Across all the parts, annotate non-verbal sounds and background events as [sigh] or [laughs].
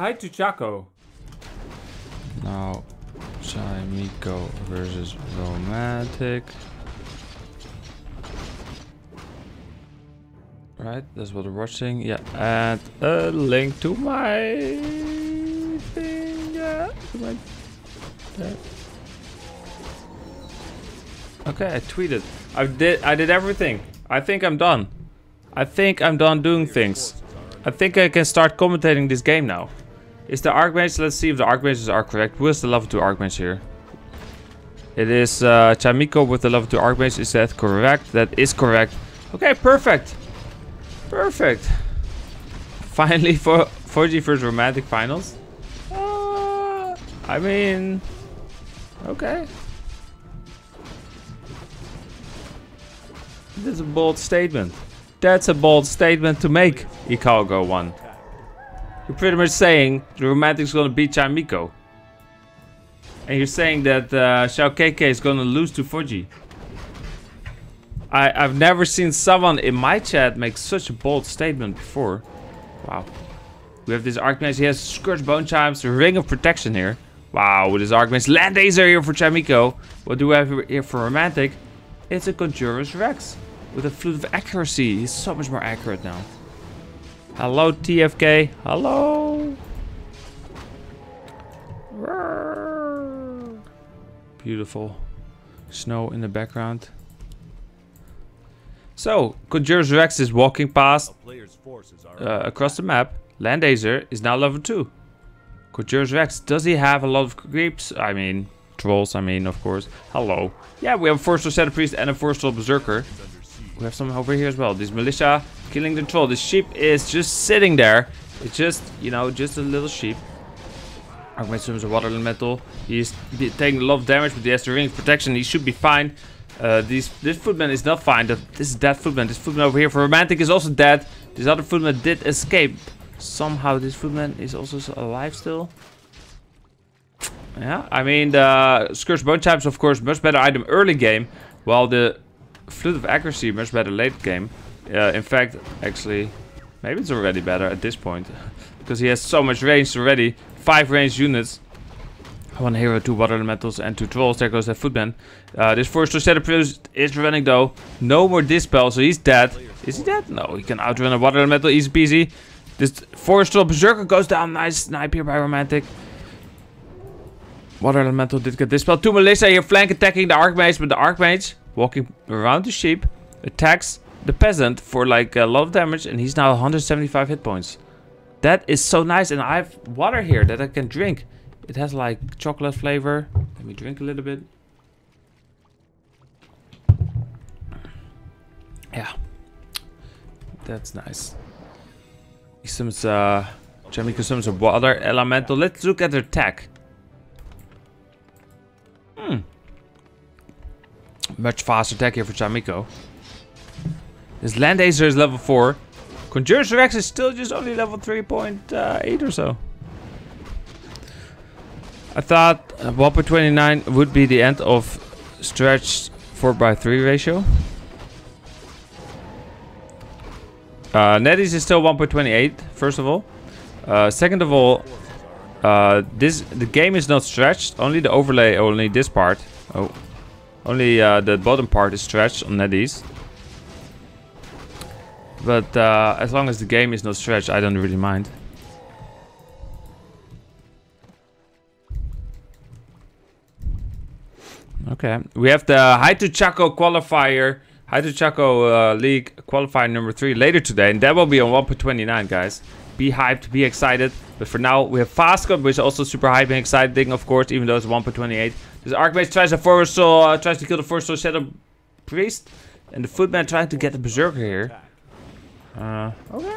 Hi2Chaco. Now, Chaemiko versus Romantic. Right, that's what we're watching. Yeah, and a link to my thing. My. Okay, I tweeted. I did. I did everything. I think I'm done. I think I'm done doing things. I think I can start commentating this game now. Is the Archmage? Let's see if the Archmages are correct. Who is the level 2 Archmage here? It is uh, Chaemiko with the level 2 Archmage. Is that correct? That is correct. Okay, perfect. Perfect. [laughs] Finally for 4G first romantic finals. Uh, I mean, okay. That's a bold statement. That's a bold statement to make, Ikago one. You're pretty much saying the Romantic's gonna beat Chaemiko. And you're saying that uh, Xiao KK is gonna lose to Fuji. I, I've never seen someone in my chat make such a bold statement before. Wow. We have this Archmage. He has Scourge Bone Chimes, Ring of Protection here. Wow, with his Archmage. Land Laser here for Chaemiko. What do we have here for Romantic? It's a Conjurer's Rex. With a Flute of Accuracy. He's so much more accurate now. Hello, TFK. Hello. Beautiful. Snow in the background. So, Conjurus Rex is walking past uh, across the map. Landazer is now level 2. Conjurus Rex, does he have a lot of creeps? I mean, trolls, I mean, of course. Hello. Yeah, we have a Force Set Priest and a Force Berserker. We have some over here as well. This militia killing the troll. The sheep is just sitting there. It's just, you know, just a little sheep. Archmage swims a water elemental. He's taking a lot of damage, but he has the ring protection. He should be fine. Uh, these, this footman is not fine. This is dead footman. This footman over here for romantic is also dead. This other footman did escape. Somehow this footman is also alive still. Yeah, I mean the Scourge Bone Chimes of course much better item early game, while the Flute of Accuracy much better late game. Uh, in fact, actually, maybe it's already better at this point. [laughs] because he has so much range already. Five ranged units. One hero, two water elementals, and two trolls. There goes that footman. Uh, this first setup is running though. No more dispel, so he's dead. Is he dead? No, he can outrun a water elemental easy peasy. This forest troll berserker goes down. Nice snipe here by romantic. Water elemental did get dispel. Two militia here flank attacking the archmage, but the archmage walking around the sheep attacks the peasant for like a lot of damage, and he's now 175 hit points. That is so nice, and I have water here that I can drink. It has like chocolate flavor. Let me drink a little bit. Yeah. That's nice. Some uh consumes a water elemental. Let's look at their attack. Hmm. Much faster attack here for Chaemiko. This Land Acer is level 4. Conjurus Rex is still just only level 3.8 or so. I thought uh, 1.29 would be the end of stretched 4x3 ratio. Uh, NetEase is still 1.28, first of all. Uh, second of all, uh, this the game is not stretched. Only the overlay, only this part. Oh, only uh, the bottom part is stretched on NetEase. But uh, as long as the game is not stretched, I don't really mind. Okay, we have the Hi2Chaco qualifier, Hi2Chaco uh, League qualifier number three later today, and that will be on 1.29, guys. Be hyped, be excited. But for now, we have Fast Cup, which is also super hype and exciting, of course, even though it's 1.28. This Archmage tries to force, uh, tries to kill the first soul shadow priest, and the Footman trying to get the Berserker here. Uh, okay.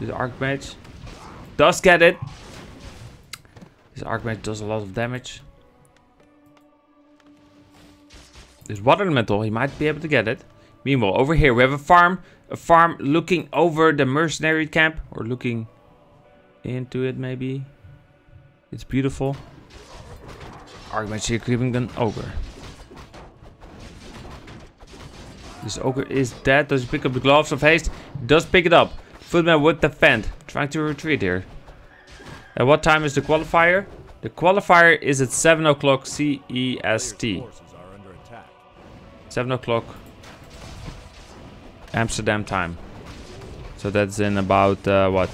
This Archmage does get it. This Archmage does a lot of damage. This Water Elemental, he might be able to get it. Meanwhile, over here we have a farm. A farm looking over the mercenary camp. Or looking into it maybe. It's beautiful. Archmage here creeping an ogre. This ogre is dead. Does he pick up the gloves of haste? Does pick it up. Footman would defend. Trying to retreat here. At what time is the qualifier? The qualifier is at 7 o'clock CEST. 7 o'clock Amsterdam time. So that's in about, uh, what?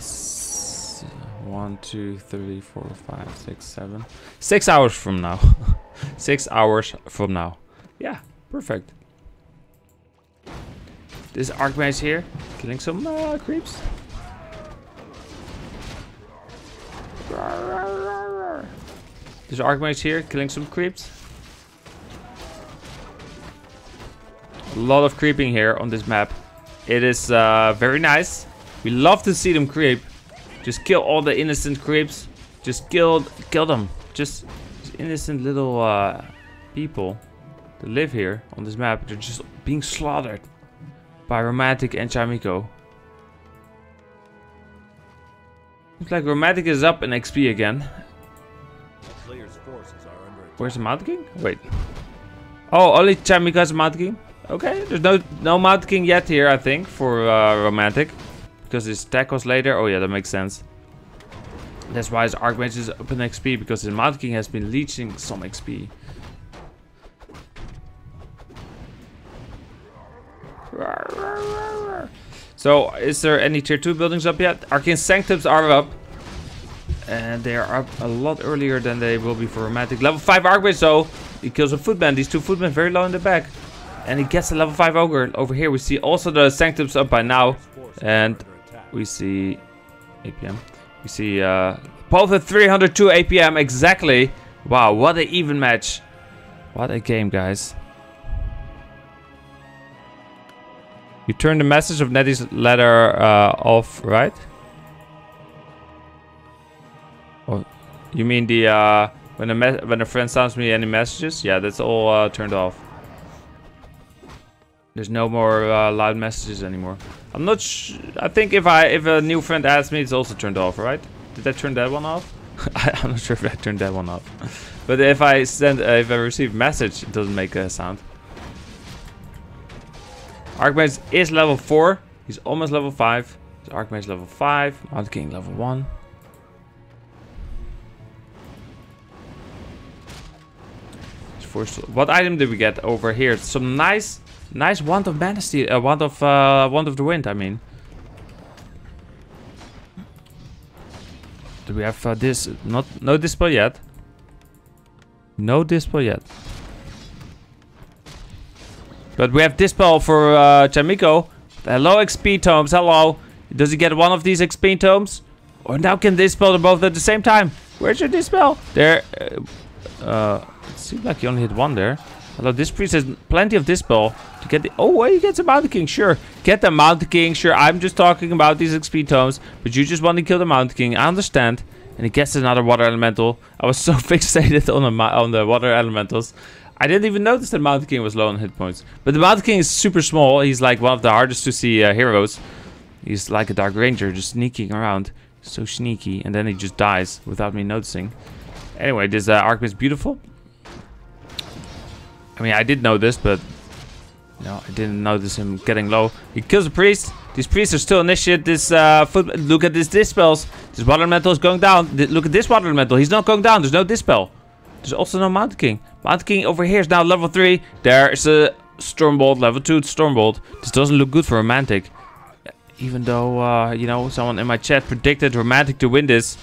1, 2, 3, 4, 5, 6, 7. 6 hours from now. [laughs] 6 hours from now. Yeah, perfect. This Archmage here, killing some uh, creeps. This Archmage here, killing some creeps. A lot of creeping here on this map. It is uh, very nice. We love to see them creep. Just kill all the innocent creeps. Just kill, kill them. Just, just innocent little uh, people that live here on this map. They're just being slaughtered by Romantic and Chaemiko. Looks like Romantic is up in XP again. Where's the Mountain King? Wait. Oh, only Chaemiko's Mountain King? Okay, there's no no Mountain King yet here, I think, for uh, Romantic. Because his attack was later. Oh yeah, that makes sense. That's why his Archmage is up XP, because his Mountain King has been leeching some XP. So, is there any tier 2 buildings up yet? Arcane Sanctums are up. And they are up a lot earlier than they will be for Romantic. Level 5 Archmage, so he kills a Footman. These two Footmen very low in the back. And he gets a level 5 Ogre. Over here we see also the Sanctums up by now. And we see APM. We see uh, both at 302 APM exactly. Wow, what an even match. What a game, guys. You turn the message of Netty's letter uh, off, right? Oh, you mean the uh, when a when a friend sends me any messages? Yeah, that's all uh, turned off. There's no more uh, loud messages anymore. I'm not. I think if I if a new friend adds me, it's also turned off, right? Did I turn that one off? [laughs] I'm not sure if I turned that one off. [laughs] but if I send, uh, if I receive message, it doesn't make a sound. Archmage is level 4. He's almost level 5. So Archmage level 5. Mount King level 1. What item did we get over here? Some nice, nice wand of majesty, uh, wand of, uh, wand of the wind. I mean, do we have uh, this? Not, no display yet. No display yet. But we have Dispel for uh, Chaemiko. Hello, XP tomes. Hello. Does he get one of these XP tomes? Or now can Dispel them both at the same time? Where's your Dispel? There. Uh, uh, it seems like you only hit one there. Hello, this priest has plenty of Dispel to get the... Oh, well, he gets a Mountain King. Sure. Get the Mountain King. Sure, I'm just talking about these XP tomes. But you just want to kill the Mountain King. I understand. And he gets another Water Elemental. I was [laughs] so fixated on the, on the Water Elementals. I didn't even notice that Mountain King was low on hit points. But the Mountain King is super small. He's like one of the hardest to see uh, heroes. He's like a Dark Ranger, just sneaking around. So sneaky. And then he just dies without me noticing. Anyway, this uh, arc is beautiful. I mean, I did know this, but... No, I didn't notice him getting low. He kills a priest. These priests are still initiate this uh, foot. Look at this dispels. This water elemental is going down. Look at this water elemental. He's not going down. There's no dispel. There's also no Mountain King. Mountain King over here is now level 3. There's a Stormbolt, level 2 Stormbolt. This doesn't look good for Romantic. Even though, uh, you know, someone in my chat predicted Romantic to win this.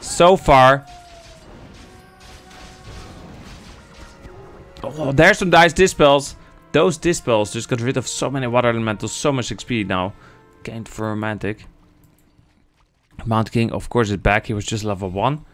So far. Oh, there's some dice dispels. Those dispels just got rid of so many water elementals. So much XP now. Gained for Romantic. Mount King, of course, is back. He was just level 1.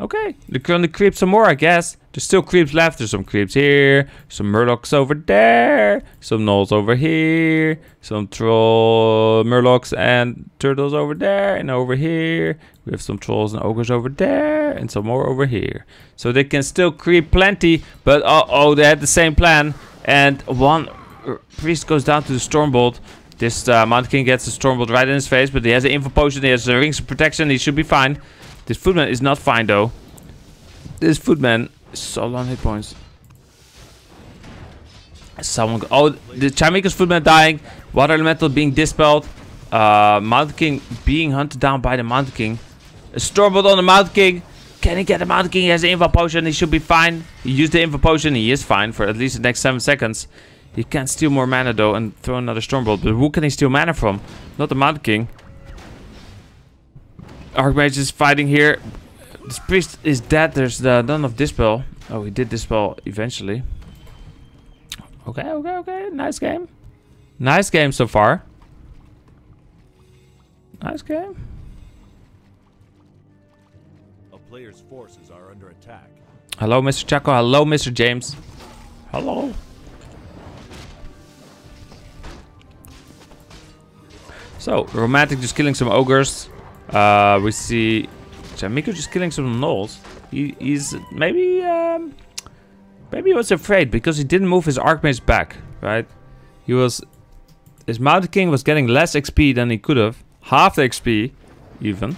Okay, they're gonna creep some more, I guess. There's still creeps left. There's some creeps here, some murlocs over there, some gnolls over here, some troll murlocs and turtles over there, and over here. We have some trolls and ogres over there, and some more over here. So they can still creep plenty, but uh oh, they had the same plan. And one priest goes down to the stormbolt. This uh, Mountain King gets the stormbolt right in his face, but he has an info potion, he has the rings of protection, he should be fine. This footman is not fine though. This footman is so low hit points. Someone. Oh, the Chaemiko's footman dying. Water elemental being dispelled. Uh, Mountain King being hunted down by the Mountain King. A Stormbolt on the Mountain King. Can he get the Mountain King? He has the Inva Potion. He should be fine. He used the Inva Potion. He is fine for at least the next 7 seconds. He can't steal more mana though and throw another Stormbolt. But who can he steal mana from? Not the Mountain King. Archmage is fighting here. This priest is dead. There's the none of Dispel. Oh, he did Dispel eventually. Okay, okay, okay. Nice game. Nice game so far. Nice game. A player's forces are under attack. Hello, Mr. Chaco. Hello, Mr. James. Hello. So, Romantic just killing some ogres. Uh, we see Chaemiko just killing some gnolls. He, he's maybe, um, maybe he was afraid because he didn't move his Archmage back, right? He was, his Mountain King was getting less XP than he could have. Half the XP, even.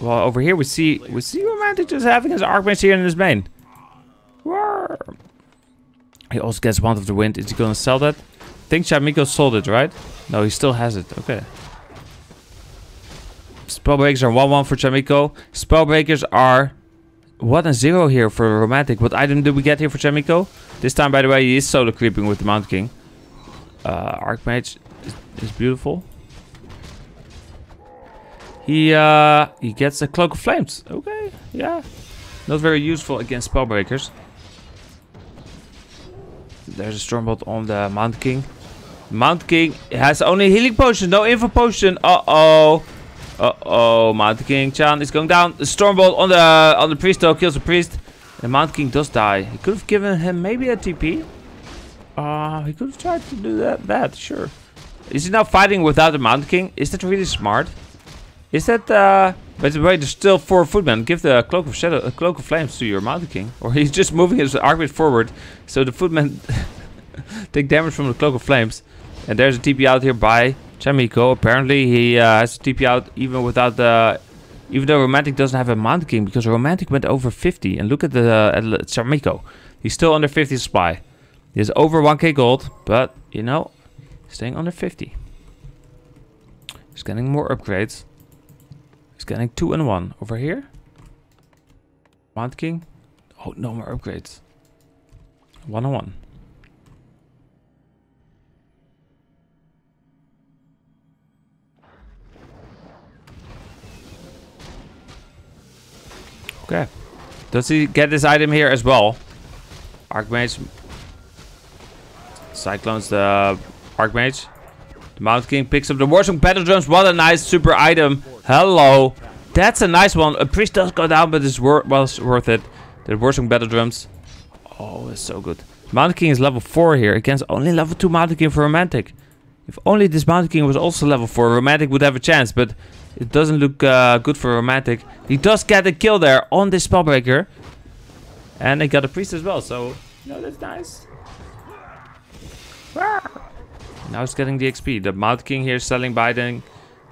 Well, over here we see, we see Romantic just having his Archmage here in his main. Roar. He also gets Wand of the Wind. Is he gonna sell that? I think Chaemiko sold it, right? No, he still has it. Okay. Spellbreakers are 1-1 for Chaemiko. Spellbreakers are 1 and 0 here for Romantic. What item did we get here for Chaemiko? This time, by the way, he is solo creeping with the Mount King. Uh, Archmage is, is beautiful. He uh, he gets a Cloak of Flames. Okay, yeah. Not very useful against Spellbreakers. There's a Stormbolt on the Mount King. Mount King has only healing potion, no info potion. Uh-oh. Uh-oh, Mount King Chan is going down. The Stormbolt on the on the priest though kills the priest. The Mount King does die. He could have given him maybe a TP. Uh, he could have tried to do that, that, sure. Is he now fighting without the Mount King? Is that really smart? Is that, uh... By the way, there's still four footmen. Give the Cloak of Shadow, uh, Cloak of Flames to your Mountain King. Or he's just moving his army forward. So the footmen [laughs] take damage from the Cloak of Flames. And there's a TP out here by Chaemiko. Apparently he uh, has to TP out even without the... Even though Romantic doesn't have a Mountain King. Because Romantic went over 50. And look at the uh, at Chaemiko. He's still under 50 supply. He has over 1k gold. But, you know, staying under 50. He's getting more upgrades. He's getting 2 and 1. Over here. Mountain King. Oh, no more upgrades. 1 on 1. Okay. Does he get this item here as well? Archmage. Cyclones the Archmage. The Mountain King picks up the Warsong Battle Drums. What a nice super item. Hello. That's a nice one. A priest does go down, but it's wor worth it. The Warsong Battle Drums. Oh, it's so good. Mountain King is level 4 here against only level 2 Mountain King for Romantic. If only this Mountain King was also level 4, Romantic would have a chance, but it doesn't look uh, good for Romantic. He does get a kill there on this Spellbreaker. And they got a Priest as well, so, you know, that's nice. Now it's getting the XP. The Mountain King here is selling, buying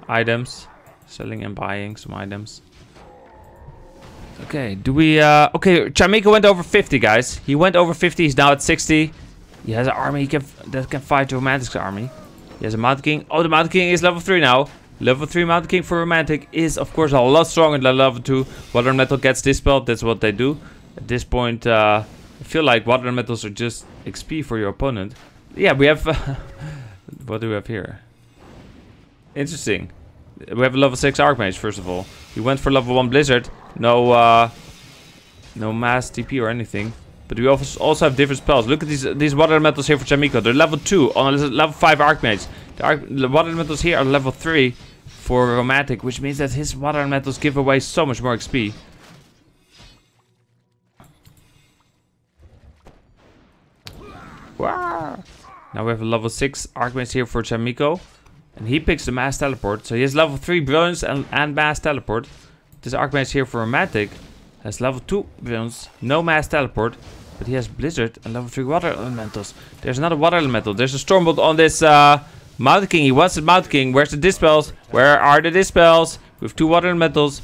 items. Selling and buying some items. Okay, do we... Uh, okay, Chaemiko went over 50, guys. He went over 50. He's now at 60. He has an army he can, that can fight Romantic's army. He has a Mountain King. Oh, the Mountain King is level 3 now. Level 3 Mountain King for Romantic is, of course, a lot stronger than level 2. Water Metal gets dispelled. That's what they do. At this point, uh, I feel like Water Metals are just XP for your opponent. Yeah, we have... [laughs] what do we have here? Interesting. We have a level 6 Archmage, first of all. He went for level 1 Blizzard. No, uh... No mass TP or anything. But we also have different spells. Look at these these water elementals here for Chaemiko. They're level 2 on level 5 Archmage. The, the water elementals here are level 3 for Romantic, which means that his water elementals give away so much more XP. Now we have a level 6 Archmage here for Chaemiko. And he picks the Mass Teleport. So he has level 3 Brilliance and, and Mass Teleport. This Archmage here for Romantic has level 2 Brilliance, no Mass Teleport. But he has Blizzard and level 3 Water Elementals. There's another Water Elemental. There's a Stormbolt on this uh, King. He wants the Mountain King. Where's the Dispels? Where are the Dispels? With two Water Elementals.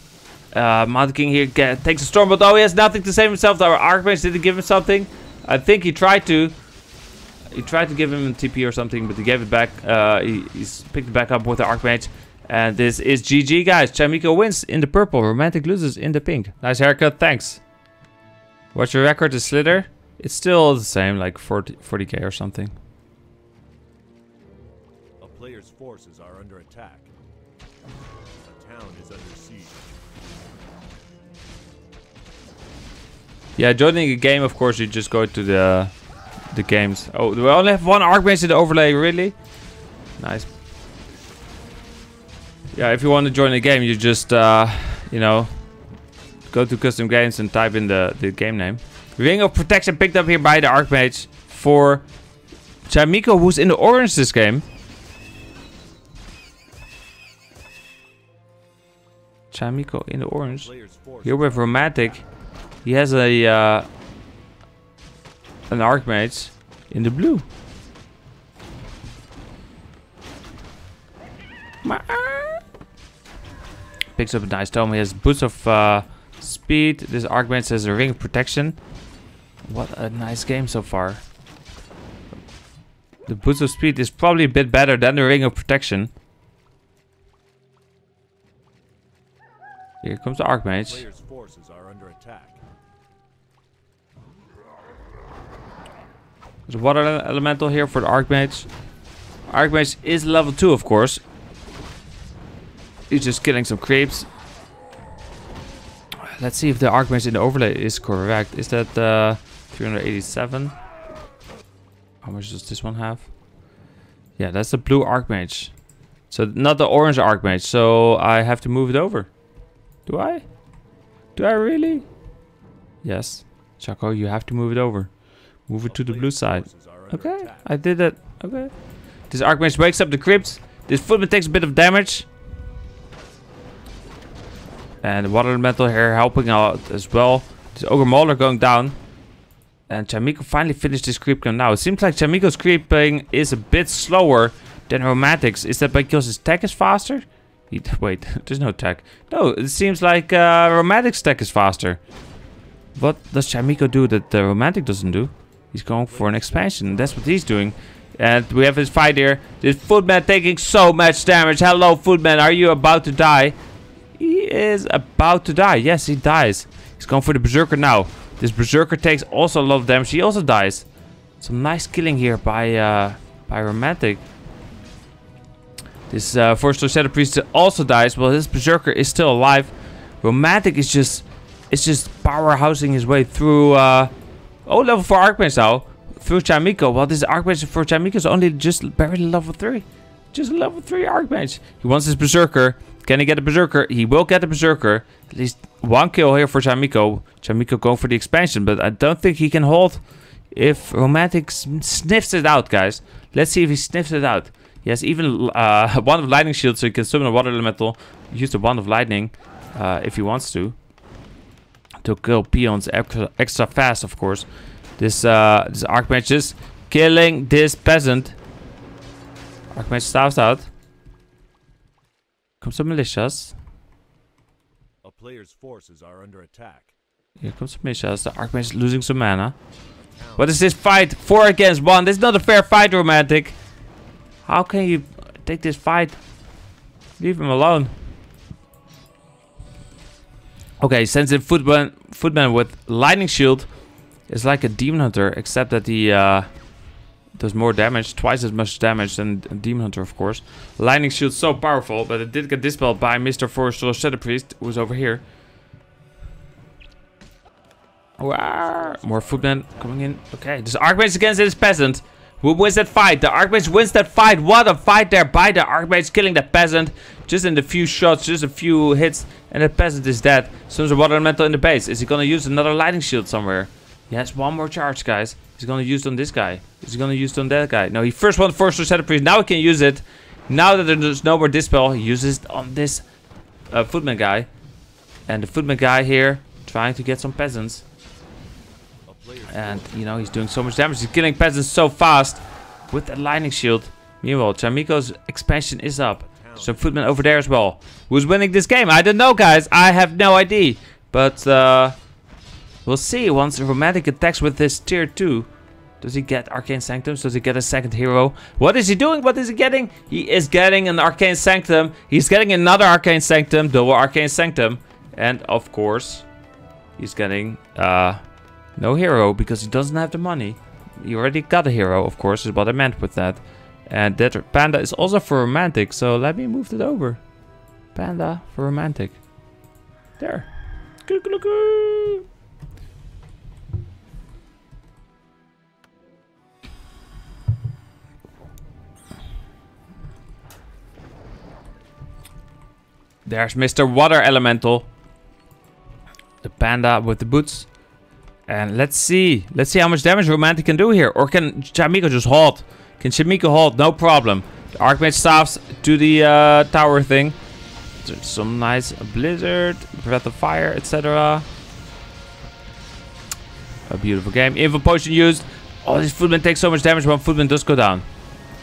Uh, King here get, takes a Stormbolt. Oh, he has nothing to save himself. Our Archmage didn't give him something. I think he tried to. He tried to give him a TP or something, but he gave it back. Uh, he, he's picked it back up with the Archmage. And this is GG, guys. Chaemiko wins in the purple. Romantic loses in the pink. Nice haircut. Thanks. What's your record to Slither? It's still the same, like 40, 40k or something. A player's forces are under attack. A town is under siege. Yeah, joining a game, of course, you just go to the the games. Oh, do we only have one Archmage in the overlay? Really? Nice. Yeah, if you want to join a game, you just, uh, you know, go to custom games and type in the, the game name. Ring of Protection picked up here by the Archmage for Chaemiko, who's in the orange this game. Chaemiko in the orange. Here with Romantic, he has a uh, an Archmage in the blue. Picks up a nice tome. He has boots of uh, speed. This Archmage has a ring of protection. What a nice game so far. The boots of speed is probably a bit better than the ring of protection. Here comes the Archmage. Player's forces are under attack. There's a water elemental here for the Archmage. Archmage is level 2, of course. He's just killing some creeps. Let's see if the Archmage in the overlay is correct. Is that uh, 387? How much does this one have? Yeah, that's the blue Archmage. So not the orange Archmage. So I have to move it over. Do I? Do I really? Yes. Chaco, you have to move it over. Move it to the blue side. Okay. I did it. Okay. This Archmage wakes up the crypt. This footman takes a bit of damage. And water elemental here helping out as well. This Ogre Mauler going down. And Chaemiko finally finished this creep gun now. It seems like Chaemiko's creeping is a bit slower than Romantics. Is that because his tech is faster? He, [laughs] wait, [laughs] there's no tech. No, it seems like uh, Romantic's tech is faster. What does Chaemiko do that the Romantic doesn't do? He's going for an expansion. That's what he's doing. And we have his fight here. This Footman taking so much damage. Hello, Footman. Are you about to die? Is about to die. Yes, he dies. He's going for the Berserker now. This Berserker takes also a lot of damage. He also dies. Some nice killing here by uh, by Romantic. This uh, Forest Shadow Priest also dies. Well, this Berserker is still alive. Romantic is just is just powerhousing his way through. Uh, oh, level 4 Archmage now. Through Chaemiko. Well, this Archmage for Chaemiko is only just barely level 3. Just level 3 Archmage. He wants his Berserker. Can he get a Berserker? He will get a Berserker. At least one kill here for Chaemiko. Chaemiko going for the expansion, but I don't think he can hold if Romantic sniffs it out, guys. Let's see if he sniffs it out. He has even uh, [laughs] one of Lightning Shield, so he can summon a Water Elemental. Use the Wand of Lightning uh, if he wants to. To kill peons extra, extra fast, of course. This uh, this Archmage is killing this peasant. Archmage staffs out. Comes the militias. A player's forces are under attack. Here comes the militias. The Archmage is losing some mana. What is this fight? Four against one. This is not a fair fight, Romantic. How can you take this fight? Leave him alone. Okay, sends in Footman, Footman with Lightning Shield. It's like a Demon Hunter, except that he uh, does more damage. Twice as much damage than Demon Hunter, of course. Lightning Shield so powerful, but it did get dispelled by Mr. Forrester Shadow Priest, who's over here. More footmen coming in. Okay, this Archmage against this peasant. Who wins that fight? The Archmage wins that fight. What a fight there by the Archmage killing the peasant. Just in the few shots, just a few hits, and the peasant is dead. Summons a water elemental in the base. Is he gonna use another lightning shield somewhere? Yes, one more charge, guys. He's gonna use it on this guy. He's gonna use it on that guy? No, he first won first to set a priest. Now he can use it. Now that there's no more dispel, he uses it on this uh, footman guy. And the footman guy here trying to get some peasants. And, you know, he's doing so much damage. He's killing peasants so fast with that lightning shield. Meanwhile, Chaemiko's expansion is up. Some footmen over there as well. Who's winning this game? I don't know, guys. I have no idea. But, uh, we'll see once Romantic attacks with this tier 2. Does he get Arcane Sanctums? Does he get a second hero? What is he doing? What is he getting? He is getting an Arcane Sanctum. He's getting another Arcane Sanctum, double Arcane Sanctum. And of course, he's getting uh, no hero because he doesn't have the money. He already got a hero, of course, is what I meant with that. And that panda is also for romantic, so let me move it over. Panda for romantic. There. There's Mr. Water Elemental. The panda with the boots. And let's see. Let's see how much damage Romantic can do here. Or can Chaemiko just halt? Can Chaemiko halt? No problem. The Archmage staffs to the uh, tower thing. Some nice blizzard, breath of fire, etc. A beautiful game. Info potion used. Oh, this footman takes so much damage when footman does go down.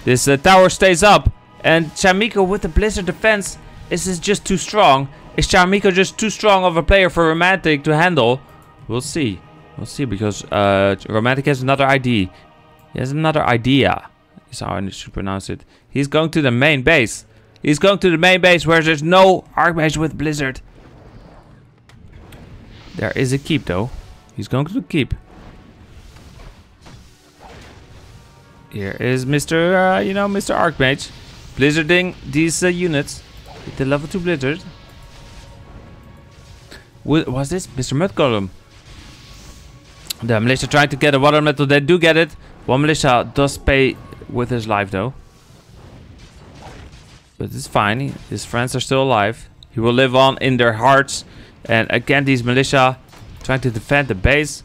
This uh, tower stays up. And Chaemiko with the blizzard defense is this just too strong? Is Chaemiko just too strong of a player for Romantic to handle? We'll see. We'll see because uh, Romantic has another ID. He has another idea. Is how I should pronounce it. He's going to the main base. He's going to the main base where there's no Archmage with Blizzard. There is a keep though. He's going to the keep. Here is Mr. Uh, you know, Mr. Archmage. Blizzarding these uh, units. The level 2 Blizzard. What Was this Mr. Mud? The militia trying to get a water metal. They do get it. One militia does pay with his life though. But it's fine. His friends are still alive. He will live on in their hearts. And again, these militia trying to defend the base.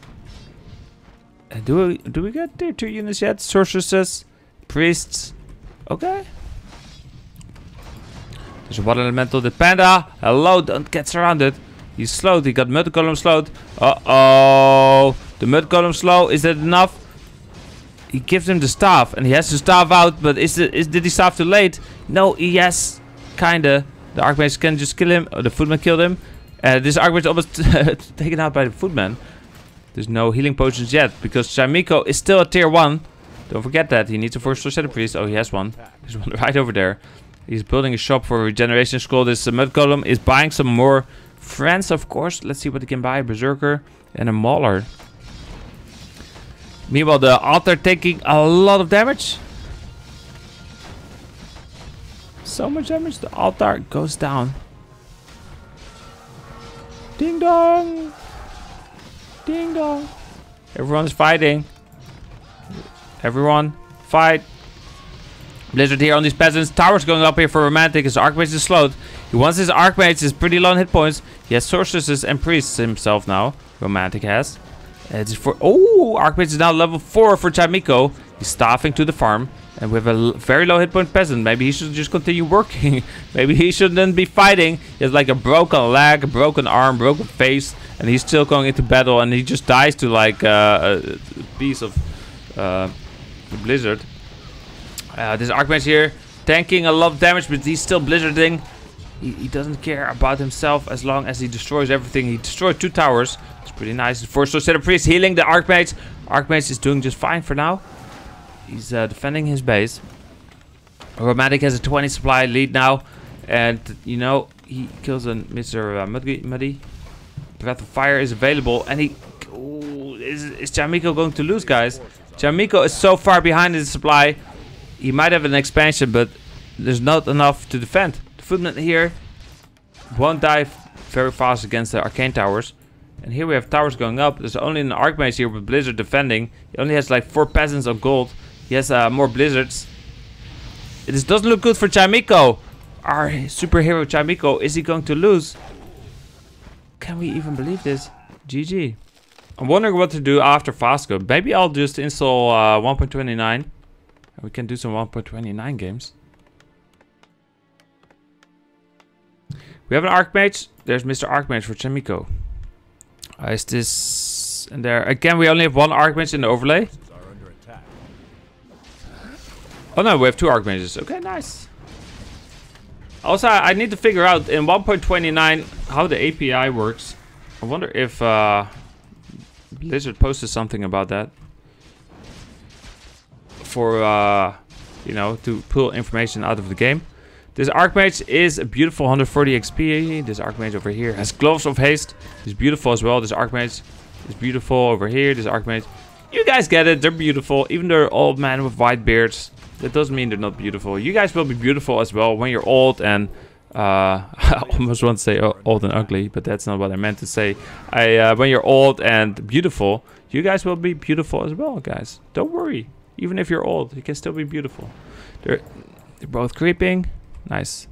And do we do we get tier two units yet? Sorceresses, priests. Okay. There's a water elemental. The panda. Hello, don't get surrounded. He's slowed. He got mud golem slowed. Uh-oh. The mud golem slow. Is that enough? He gives him the staff. And he has to staff out. But is, it, is did he staff too late? No, yes. Kinda. The Archmage can just kill him. Oh, the Footman killed him. Uh, this Archmage almost [laughs] taken out by the Footman. There's no healing potions yet. Because Chaemiko is still a tier 1. Don't forget that. He needs a first Shadow Priest. Oh, he has one. There's one [laughs] right over there. He's building a shop for regeneration scroll. This uh, mud golem is buying some more friends, of course. Let's see what he can buy. A Berserker and a Mauler. Meanwhile, the altar taking a lot of damage. So much damage. The altar goes down. Ding dong. Ding dong. Everyone's fighting. Everyone, fight. Blizzard here on these peasants. Towers going up here for Romantic. His Archmage is slowed. He wants his Archmage. Is pretty low hit points. He has Sorceresses and Priests himself now. Romantic has. It's for oh, Archmage is now level 4 for Chaemiko. He's staffing to the farm. And we have a very low hit point peasant. Maybe he should just continue working. [laughs] Maybe he shouldn't be fighting. He has like a broken leg, a broken arm, broken face. And he's still going into battle. And he just dies to like uh, a piece of uh, blizzard. Uh, this Archmage here tanking a lot of damage, but he's still blizzarding. He, he, doesn't care about himself as long as he destroys everything. He destroyed two towers. It's pretty nice. Set of priest healing the Archmage. Archmage is doing just fine for now. He's uh, defending his base. Romantic has a 20 supply lead now. And, you know, he kills a Mr. Uh, Muddy. Breath of Fire is available. And he... Ooh, is, is Chaemiko going to lose, guys? Chaemiko is so far behind in the supply. He might have an expansion, but there's not enough to defend. The footman here won't die very fast against the arcane towers. And here we have towers going up. There's only an archmage here with blizzard defending. He only has like four peasants of gold. He has uh, more blizzards. This doesn't look good for Chaemiko. Our superhero Chaemiko, is he going to lose? Can we even believe this? GG. I'm wondering what to do after Fast Cup. Maybe I'll just install uh, 1.29 we can do some 1.29 games. We have an Archmage. There's Mr. Archmage for Chaemiko. Uh, is this... And there... Again, we only have one Archmage in the overlay. Oh no, we have two Archmages. Okay, nice. Also, I need to figure out in 1.29 how the API works. I wonder if uh, Blizzard posted something about that. For uh, you know to pull information out of the game. This Archmage is a beautiful 140 XP. This Archmage over here has Gloves of Haste. It's beautiful as well. This Archmage is beautiful over here. This Archmage. You guys get it. They're beautiful. Even they're old men with white beards. That doesn't mean they're not beautiful. You guys will be beautiful as well when you're old and... Uh, [laughs] I almost want to say old and ugly, but that's not what I meant to say. I uh, When you're old and beautiful, you guys will be beautiful as well, guys. Don't worry. Even if you're old, you can still be beautiful. They're, they're both creeping. Nice.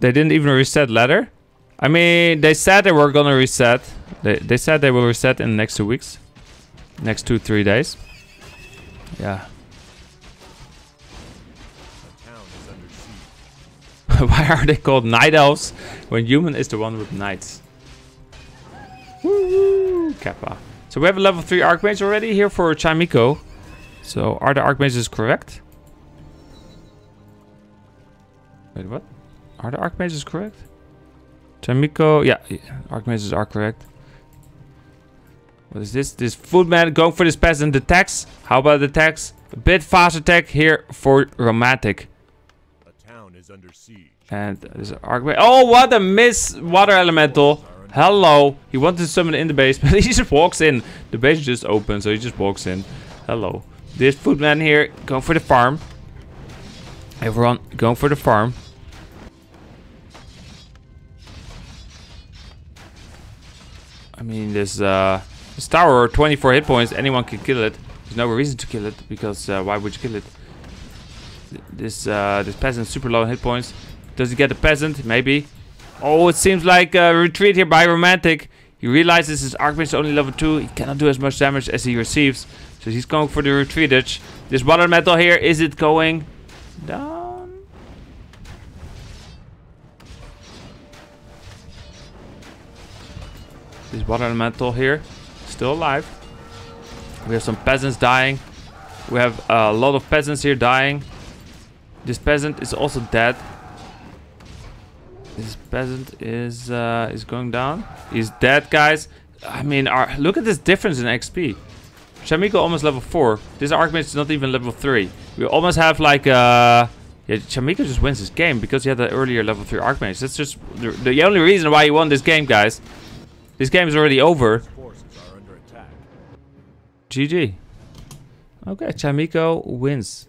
They didn't even reset ladder. I mean, they said they were gonna reset. They, they said they will reset in the next two weeks. Next two, three days. Yeah. [laughs] Why are they called night elves when human is the one with knights? Woo Kappa. So we have a level 3 Archmage already here for Chaemiko. So are the Archmages correct? Wait, what? Are the Archmages correct? Chaemiko, yeah, yeah, Archmages are correct. What is this? This footman going for this peasant. The tax. How about the tax? A bit faster tech here for romantic. A town is under siege. And this Archmage. Oh, what a miss! Water elemental. Hello. He wanted to summon in the base, but [laughs] he just walks in. The base is just open, so he just walks in. Hello. This footman here going for the farm. Everyone going for the farm. I mean, this, uh, this tower, 24 hit points, anyone can kill it. There's no reason to kill it, because uh, why would you kill it? This, uh, this peasant super low hit points. Does he get the peasant? Maybe. Oh, it seems like a retreat here by Romantic. He realizes his Archmage is only level 2. He cannot do as much damage as he receives. So he's going for the retreatage. This water metal here, is it going down? This water elemental here, still alive. We have some peasants dying. We have a lot of peasants here dying. This peasant is also dead. This peasant is uh, is going down. He's dead, guys. I mean, our, look at this difference in XP. Chaemiko almost level 4. This Archmage is not even level 3. We almost have like uh yeah, Chaemiko just wins this game because he had the earlier level 3 Archmage. That's just the, the only reason why he won this game, guys. This game is already over. GG. Okay, Chaemiko wins.